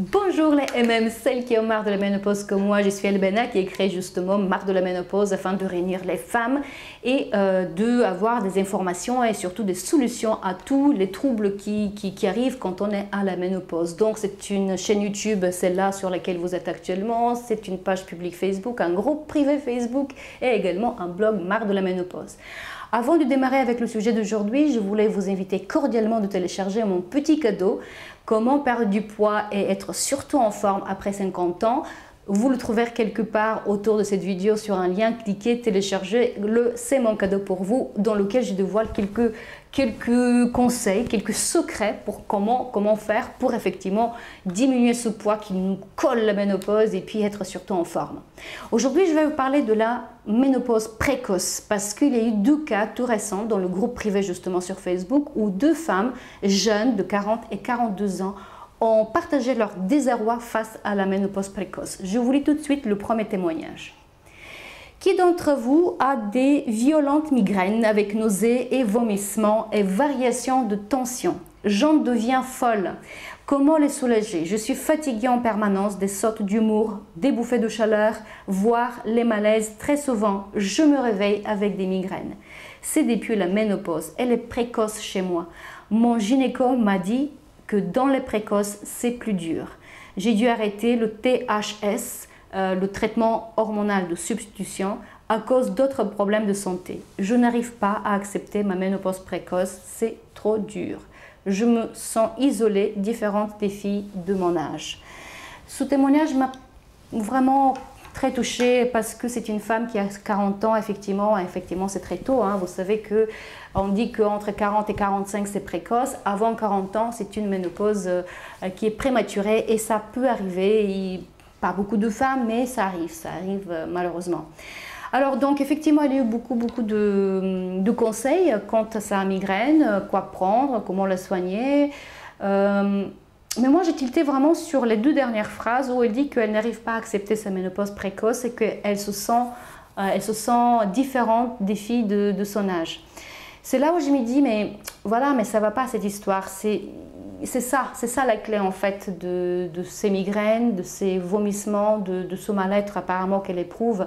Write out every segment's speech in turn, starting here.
Bonjour les MM, celles qui ont marre de la ménopause comme moi, je suis Elbena qui ai créé justement Marre de la ménopause afin de réunir les femmes et euh, de avoir des informations et surtout des solutions à tous les troubles qui, qui, arrivent quand on est à la ménopause. Donc c'est une chaîne YouTube, celle-là sur laquelle vous êtes actuellement, c'est une page publique Facebook, un groupe privé Facebook et également un blog Marre de la ménopause. Avant de démarrer avec le sujet d'aujourd'hui, je voulais vous inviter cordialement de télécharger mon petit cadeau Comment perdre du poids et être surtout en forme après 50 ans vous le trouverez quelque part autour de cette vidéo sur un lien, cliquez, téléchargez le C'est mon cadeau pour vous dans lequel je dévoile quelques, quelques conseils, quelques secrets pour comment, comment faire pour effectivement diminuer ce poids qui nous colle la ménopause et puis être surtout en forme. Aujourd'hui, je vais vous parler de la ménopause précoce parce qu'il y a eu deux cas tout récents dans le groupe privé justement sur Facebook où deux femmes jeunes de 40 et 42 ans ont partagé leur désarroi face à la ménopause précoce. Je vous lis tout de suite le premier témoignage. Qui d'entre vous a des violentes migraines avec nausées et vomissements et variations de tension? J'en deviens folle. Comment les soulager? Je suis fatiguée en permanence, des sautes d'humour, des bouffées de chaleur, voire les malaises. Très souvent, je me réveille avec des migraines. C'est depuis la ménopause. Elle est précoce chez moi. Mon gynéco m'a dit que dans les précoces, c'est plus dur. J'ai dû arrêter le THS, euh, le traitement hormonal de substitution, à cause d'autres problèmes de santé. Je n'arrive pas à accepter ma ménopause précoce, c'est trop dur. Je me sens isolée, différente des filles de mon âge. Ce témoignage m'a vraiment très touchée parce que c'est une femme qui a 40 ans, effectivement, effectivement c'est très tôt. Hein. Vous savez que on dit qu'entre 40 et 45 c'est précoce. Avant 40 ans, c'est une ménopause euh, qui est prématurée et ça peut arriver. pas beaucoup de femmes, mais ça arrive, ça arrive euh, malheureusement. Alors donc effectivement, il y a eu beaucoup, beaucoup de, conseils quant à sa migraine, quoi prendre, comment la soigner. Euh, mais moi, j'ai tilté vraiment sur les deux dernières phrases où elle dit qu'elle n'arrive pas à accepter sa ménopause précoce et qu'elle se sent, euh, elle se sent différente des filles de, son âge. C'est là où je me dis, mais voilà, mais ça va pas cette histoire. C'est ça, c'est ça la clé en fait de, ces migraines, de ces vomissements, de, de ce mal-être apparemment qu'elle éprouve.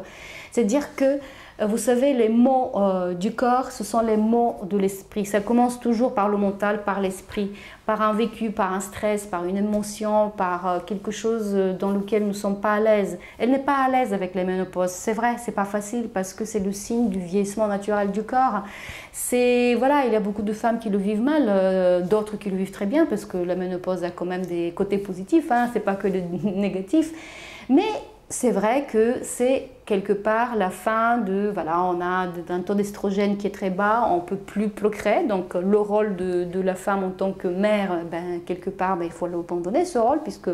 C'est dire que vous savez, les mots euh, du corps, ce sont les mots de l'esprit. Ça commence toujours par le mental, par l'esprit, par un vécu, par un stress, par une émotion, par euh, quelque chose dans lequel nous ne sommes pas à l'aise. Elle n'est pas à l'aise avec les ménopauses. C'est vrai, c'est pas facile parce que c'est le signe du vieillissement naturel du corps. C'est voilà, il y a beaucoup de femmes qui le vivent mal, d'autres qui le vivent très bien parce que la ménopause a quand même des côtés positifs. Hein, c'est pas que le négatif. Mais c'est vrai que c'est quelque part la fin de, voilà, on a un taux d'estrogène qui est très bas, on peut plus procréer, donc le rôle de, la femme en tant que mère, ben, quelque part, ben, il faut l'abandonner ce rôle, puisque,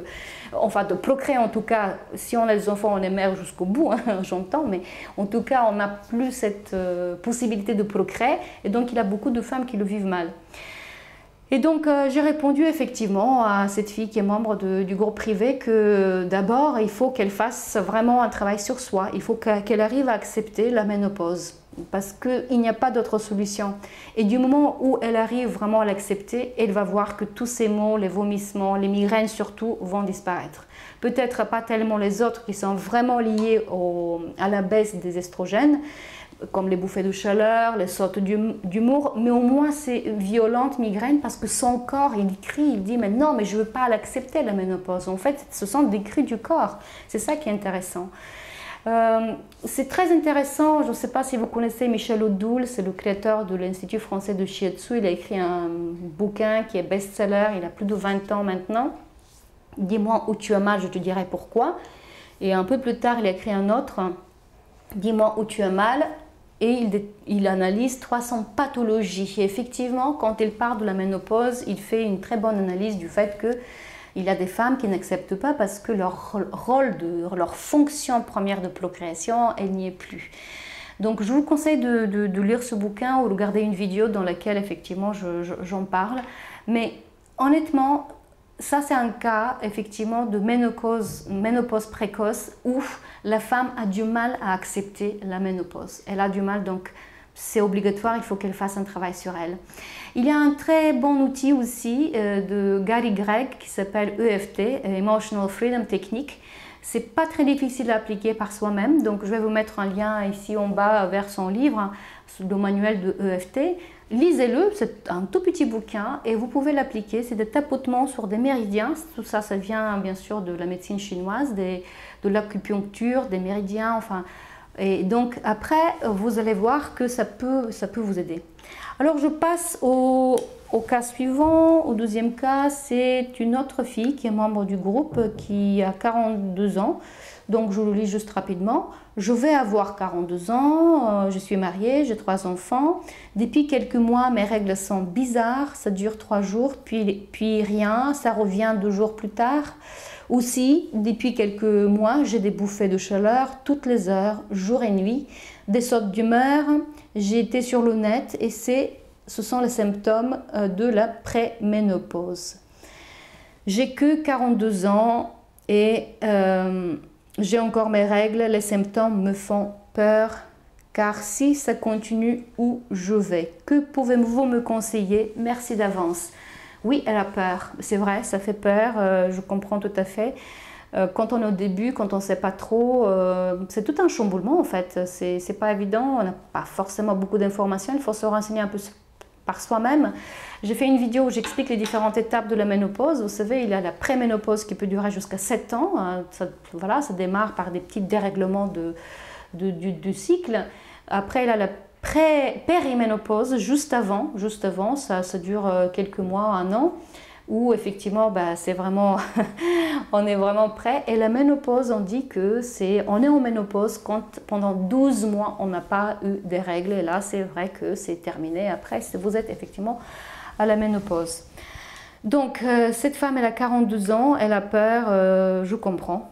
enfin, de procréer en tout cas, si on a des enfants, on est mère jusqu'au bout, hein, j'entends, mais en tout cas, on n'a plus cette euh, possibilité de procréer, et donc il y a beaucoup de femmes qui le vivent mal. Et donc euh, j'ai répondu effectivement à cette fille qui est membre du groupe privé que d'abord il faut qu'elle fasse vraiment un travail sur soi, il faut qu'elle arrive à accepter la ménopause parce qu'il n'y a pas d'autre solution. Et du moment où elle arrive vraiment à l'accepter, elle va voir que tous ces maux, les vomissements, les migraines surtout, vont disparaître. Peut-être pas tellement les autres qui sont vraiment liés à la baisse des estrogènes, comme les bouffées de chaleur, les sautes d'humour, mais au moins c'est violente migraine parce que son corps, il crie, il dit mais non, mais je ne veux pas l'accepter la ménopause. En fait, ce sont des cris du corps. C'est ça qui est intéressant. Euh, c'est très intéressant, je ne sais pas si vous connaissez Michel Odoul, c'est le créateur de l'Institut français de Shiatsu. Il a écrit un bouquin qui est best-seller, il a plus de 20 ans maintenant. Dis-moi où tu as mal, je te dirai pourquoi. Et un peu plus tard, il a écrit un autre. Dis-moi où tu as mal, et il, analyse 300 pathologies. Et effectivement, quand il parle de la ménopause, il fait une très bonne analyse du fait qu'il y a des femmes qui n'acceptent pas parce que leur rôle, leur fonction première de procréation, elle n'y est plus. Donc je vous conseille de, lire ce bouquin ou de regarder une vidéo dans laquelle effectivement j'en parle. Mais honnêtement, ça, c'est un cas effectivement de ménopause, précoce où la femme a du mal à accepter la ménopause. Elle a du mal donc c'est obligatoire, il faut qu'elle fasse un travail sur elle. Il y a un très bon outil aussi de Gary Gregg qui s'appelle EFT, Emotional Freedom Technique. C'est pas très difficile à appliquer par soi-même, donc je vais vous mettre un lien ici en bas vers son livre, le manuel de EFT. Lisez-le, c'est un tout petit bouquin et vous pouvez l'appliquer. C'est des tapotements sur des méridiens. Tout ça, ça vient bien sûr de la médecine chinoise, de l'acupuncture, des méridiens. Enfin, et donc après, vous allez voir que ça peut, vous aider. Alors je passe au, au cas suivant. Au deuxième cas, c'est une autre fille qui est membre du groupe qui a 42 ans. Donc je le lis juste rapidement. Je vais avoir 42 ans, euh, je suis mariée, j'ai trois enfants. Depuis quelques mois, mes règles sont bizarres, ça dure trois jours, puis, puis rien, ça revient deux jours plus tard. Aussi, depuis quelques mois, j'ai des bouffées de chaleur toutes les heures, jour et nuit, des sautes d'humeur. J'ai été sur le net et ce sont les symptômes euh, de la préménopause. J'ai que 42 ans et euh, j'ai encore mes règles, les symptômes me font peur, car si ça continue, où je vais Que pouvez-vous me conseiller? Merci d'avance. Oui, elle a peur, c'est vrai, ça fait peur, euh, je comprends tout à fait. Euh, quand on est au début, quand on ne sait pas trop, euh, c'est tout un chamboulement en fait. C'est pas évident, on n'a pas forcément beaucoup d'informations, il faut se renseigner un peu par soi-même. J'ai fait une vidéo où j'explique les différentes étapes de la ménopause. Vous savez, il y a la préménopause qui peut durer jusqu'à 7 ans. Hein. Ça, voilà, ça démarre par des petits dérèglements de, du, cycle. Après, il y a la périménopause, juste avant, juste avant, ça, ça dure euh, quelques mois, un an où effectivement bah, c'est vraiment on est vraiment prêt. Et la ménopause on dit que c'est on est en ménopause quand pendant 12 mois on n'a pas eu des règles. Et là c'est vrai que c'est terminé. Après vous êtes effectivement à la ménopause. Donc euh, cette femme elle a 42 ans. Elle a peur euh, je comprends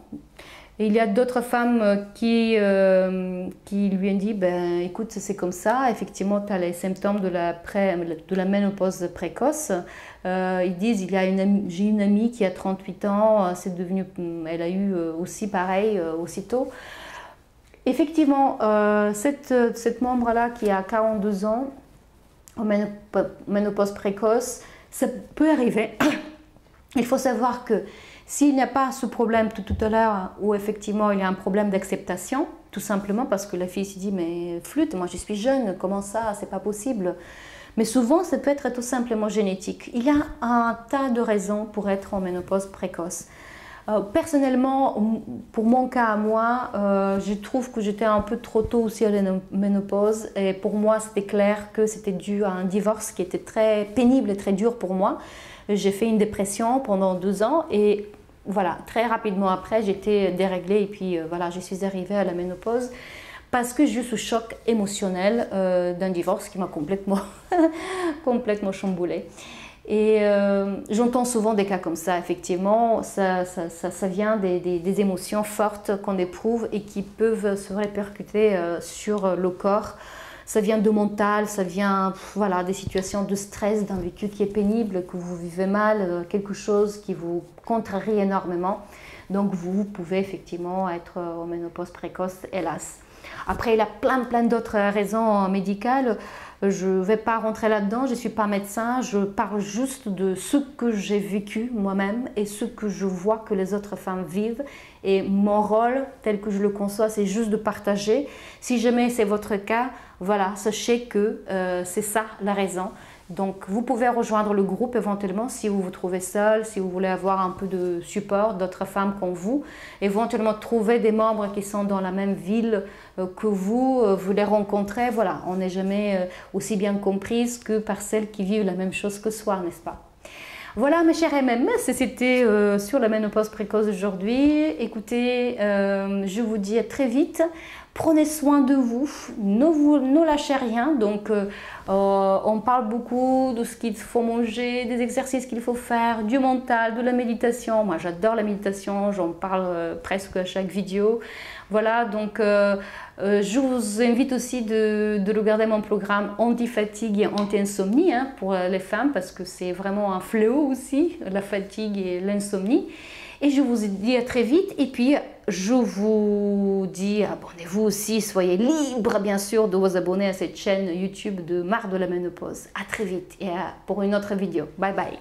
il y a d'autres femmes euh, qui, euh, qui lui ont dit ben, écoute, c'est comme ça, effectivement, tu as les symptômes de la, pré, de la ménopause précoce. Euh, ils disent il j'ai une amie qui a 38 ans, devenu, elle a eu aussi pareil aussitôt. Effectivement, cette, cette membre-là qui a 42 ans, en ménopause précoce, ça peut arriver. Il faut savoir que s'il n'y a pas ce problème tout, à l'heure où effectivement il y a un problème d'acceptation, tout simplement parce que la fille se dit mais flûte, moi je suis jeune, comment ça, c'est pas possible? Mais souvent, ça peut être tout simplement génétique. Il y a un tas de raisons pour être en ménopause précoce. Euh, personnellement, pour mon cas à moi, euh, je trouve que j'étais un peu trop tôt aussi à la ménopause. Et pour moi, c'était clair que c'était dû à un divorce qui était très pénible et très dur pour moi. J'ai fait une dépression pendant deux ans et voilà, très rapidement après, j'étais déréglée et puis euh, voilà, je suis arrivée à la ménopause parce que j'ai eu ce choc émotionnel euh, d'un divorce qui m'a complètement, complètement chamboulée. Et euh, j'entends souvent des cas comme ça, effectivement, ça, ça, ça, vient des, des, émotions fortes qu'on éprouve et qui peuvent se répercuter sur le corps ça vient de mental, ça vient voilà, des situations de stress, d'un vécu qui est pénible, que vous vivez mal, euh, quelque chose qui vous contrarie énormément. Donc vous pouvez effectivement être en ménopause précoce, hélas. Après, il y a plein, plein d'autres raisons médicales. Je ne vais pas rentrer là-dedans, je ne suis pas médecin, je parle juste de ce que j'ai vécu moi-même et ce que je vois que les autres femmes vivent. Et mon rôle, tel que je le conçois, c'est juste de partager. Si jamais c'est votre cas, voilà, sachez que euh, c'est ça la raison. Donc vous pouvez rejoindre le groupe éventuellement si vous vous trouvez seul, si vous voulez avoir un peu de support d'autres femmes comme vous. Éventuellement trouver des membres qui sont dans la même ville euh, que vous, euh, vous les rencontrez. Voilà, on n'est jamais aussi bien comprise que par celles qui vivent la même chose que soi, n'est-ce pas? Voilà mes chers MMS, c'était sur la ménopause précoce aujourd'hui. Écoutez, je vous dis à très vite prenez soin de vous, ne, vous, ne lâchez rien. Donc, euh, euh, on parle beaucoup de ce qu'il faut manger, des exercices qu'il faut faire, du mental, de la méditation. Moi, j'adore la méditation, j'en parle euh, presque à chaque vidéo. Voilà, donc je vous invite aussi de, regarder mon programme anti-fatigue et anti-insomnie hein, pour les femmes parce que c'est vraiment un fléau aussi, la fatigue et l'insomnie. Et je vous dis à très vite. Et puis, je vous dis, abonnez-vous aussi, soyez libre bien sûr de vous abonner à cette chaîne YouTube de Marre de la ménopause. À très vite et pour une autre vidéo. Bye bye.